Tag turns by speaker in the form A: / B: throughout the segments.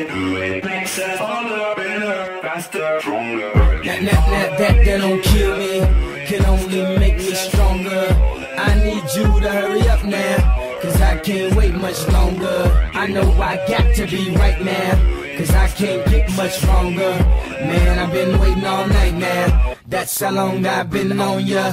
A: we do it makes us harder, better, faster, stronger.
B: That, that, that, that, that don't kill me, can only make me stronger. I need you to hurry up now, cause I can't wait much longer. I know I got to be right now, cause I can't get much stronger. Man, I've been waiting all night now, that's how long I've been on ya.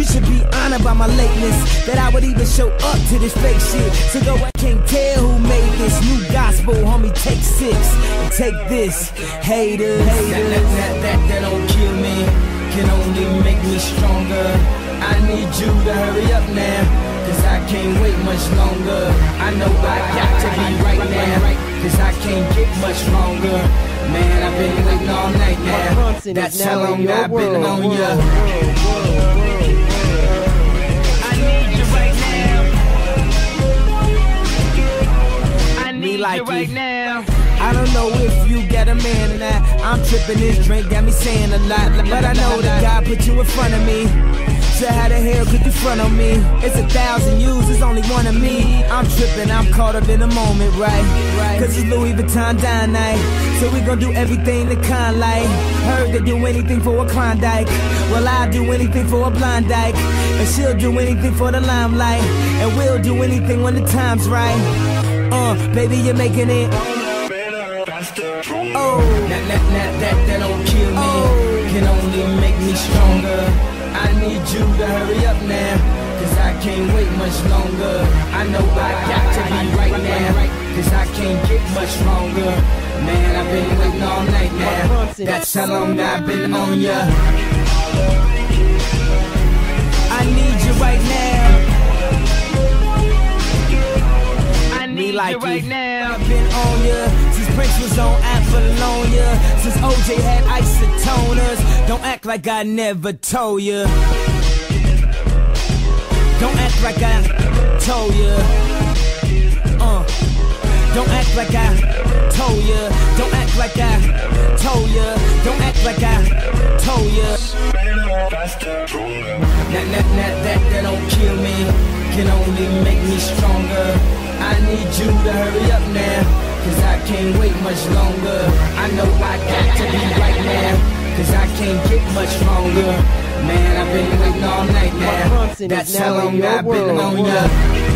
B: You should be honored by my lateness. That I would even show up to this fake shit. So though I can't tell who made this new gospel, homie, take six take this. Haters. That, that, that, that, that don't kill me. Can only make me stronger. I need you to hurry up now. Cause I can't wait much longer. I know I got to be right now. Cause I can't get much longer. Man, I've been waiting all night now.
C: Bronson
B: That's how
C: in
B: long
C: your
B: I've been
C: world,
B: on
C: world,
B: ya.
D: Now. I need
B: like
D: you right now.
B: I don't know if you get a man or not. I'm tripping this drink, got me saying a lot. But I know that God put you in front of me. So how the hell could you front on me? It's a thousand yous, it's only one of me. I'm tripping, I'm caught up in the moment, right? Cause it's Louis Vuitton dine night. So we gon' do everything the kind like. Heard they do anything for a Klondike. Well, I'll do anything for a blind dyke. And she'll do anything for the limelight. And we'll do anything when the time's right. Uh, baby, you're making it.
A: Better, faster, stronger.
B: Oh, that, that, that, that, that don't kill me. Can only make me stronger. I need you to hurry up now. Cause I can't wait much longer. I know I got to be right now. Cause I can't get much longer. Man, I've been waiting all night now. That's how long I've been on ya. Right now. I've been on ya since Prince was on Apollonia. Since OJ had isotoners. Don't act like I never told ya. Don't act like I told ya. Uh. Don't act like I told ya. Don't act like I told ya. Don't act like I told ya.
A: Faster, stronger.
B: That, that, that, that, that don't kill me, can only make me stronger. I need you to hurry up now, cause I can't wait much longer. I know I got to be right now, cause I can't get much longer. Man, I've been waiting all night now. That's how
C: in
B: long
C: your
B: I've been
C: world,
B: on ya.